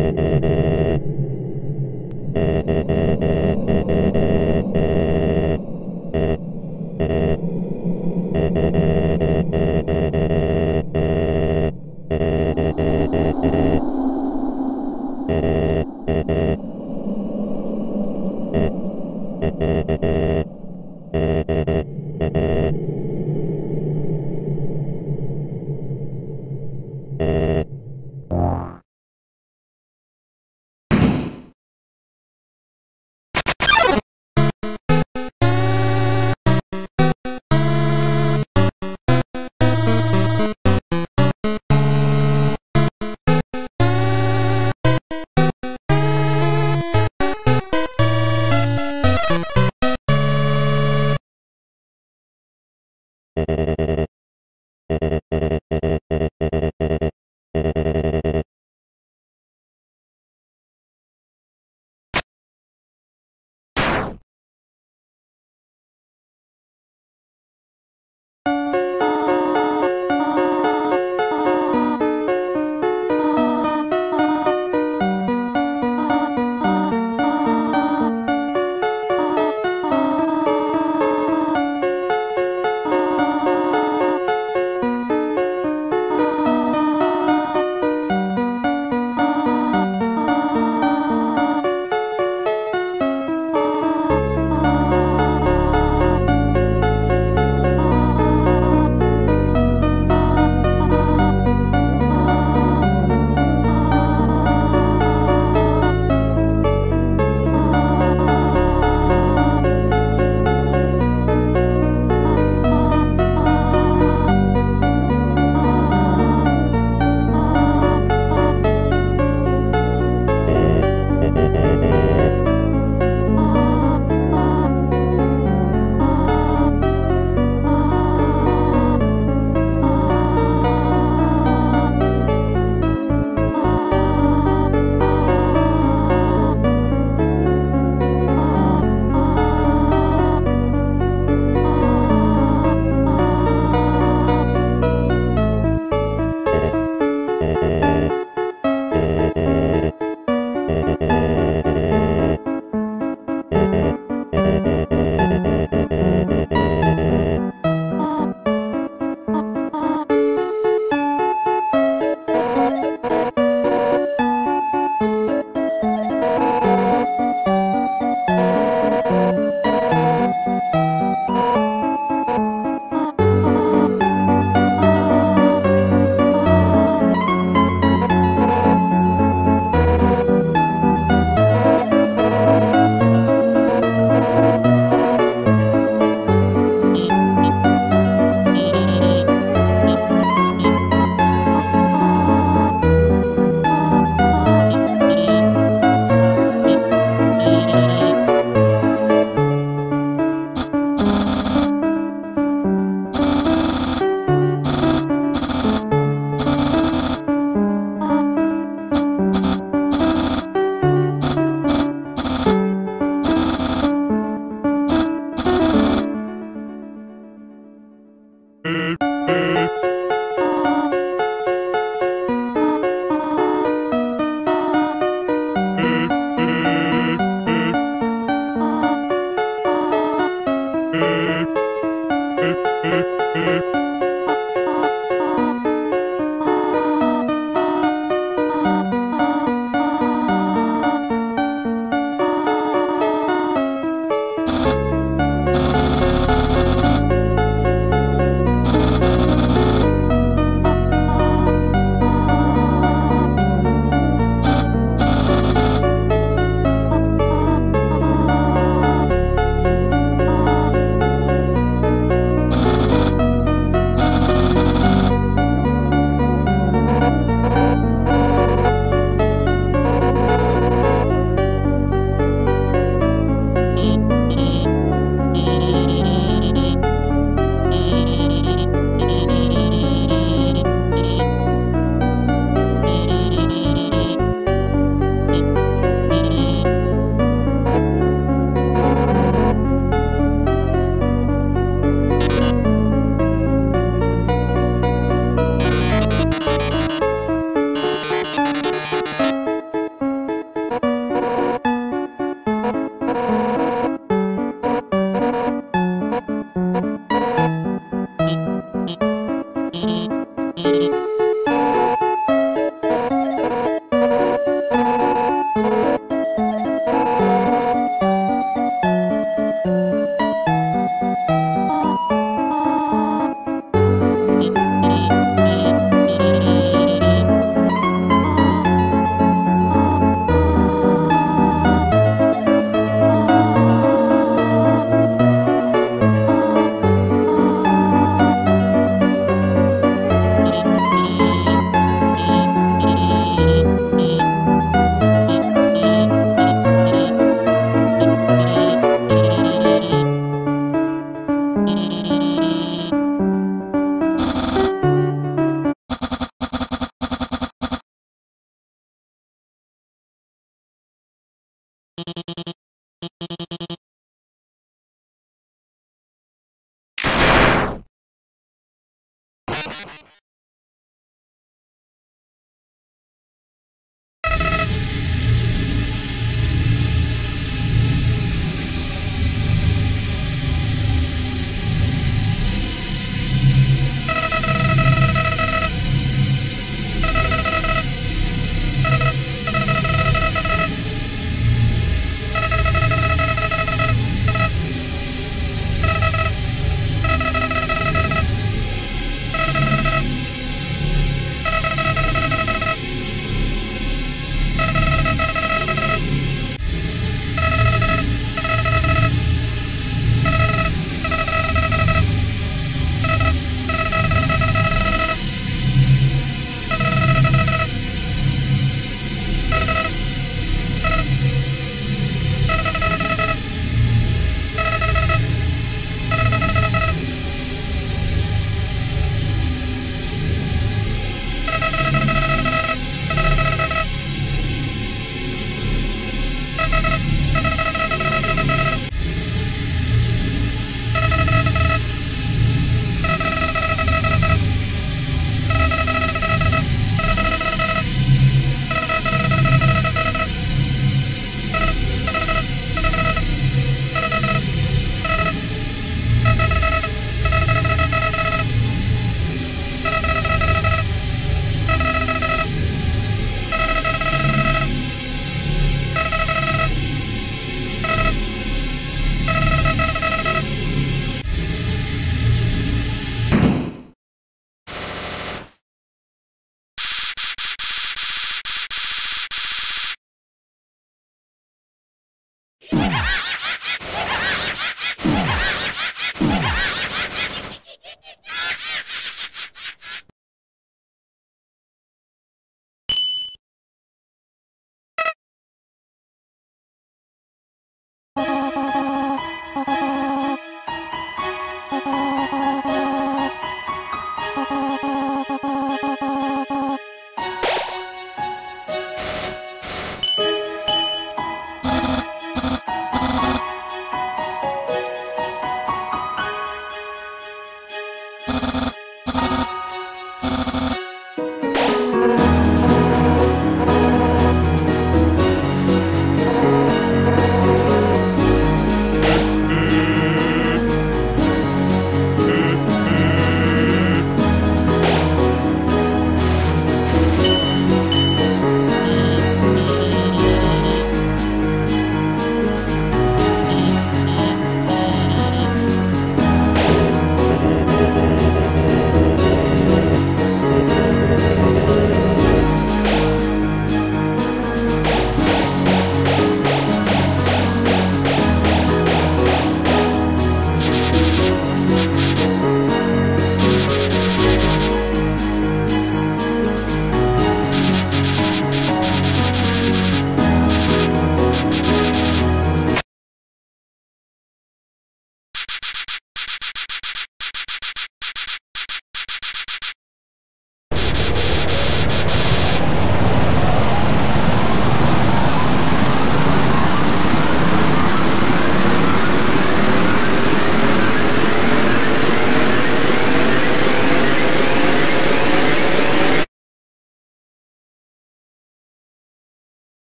Mm-hmm.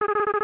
You